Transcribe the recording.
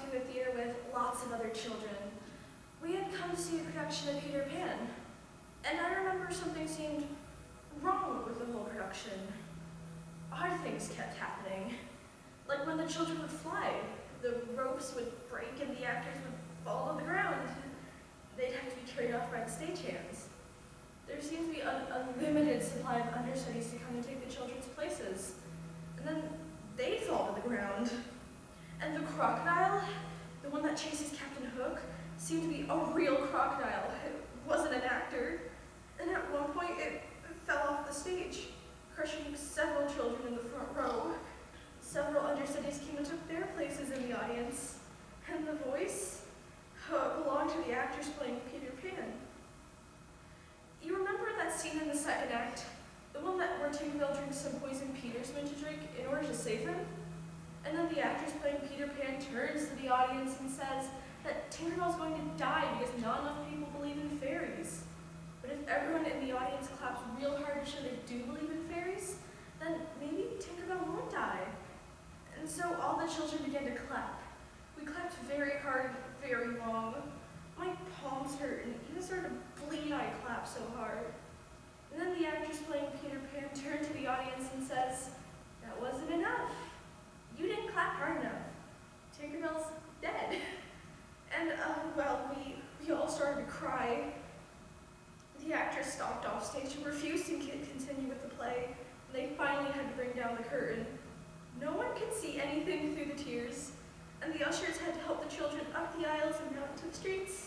to the theater with lots of other children. We had come to see a production of Peter Pan, and I remember something seemed wrong with the whole production. Odd things kept happening. Like when the children would fly, the ropes would break and the actors would fall on the ground. They'd have to be carried off by the stagehands. There seemed to be an unlimited supply of understudies to come and take the children's places. And then they'd fall to the ground. Crocodile, the one that chases Captain Hook, seemed to be a real crocodile. It wasn't an actor. And at one point, it fell off the stage, crushing several children in the front row. Several understudies came and took their places in the audience. And the voice uh, belonged to the actors playing Peter Pan. You remember that scene in the second act? The one that where Tinkerbell drinks some poison Peter's meant to drink in order to save him? And then the actress playing Peter Pan turns to the audience and says that Tinkerbell's going to die because not enough people believe in fairies. But if everyone in the audience claps real hard to show they do believe in fairies, then maybe Tinkerbell won't die. And so all the children began to clap. We clapped very hard, very long. My palms hurt, and even started to bleed I clapped so hard. And then the actress playing Peter Pan turned to the audience and says, that wasn't enough. You didn't clap hard enough. Tinkerbell's dead. And, uh, well, we, we all started to cry. The actress stopped off stage and refused to continue with the play. And they finally had to bring down the curtain. No one could see anything through the tears, and the ushers had to help the children up the aisles and out into the streets.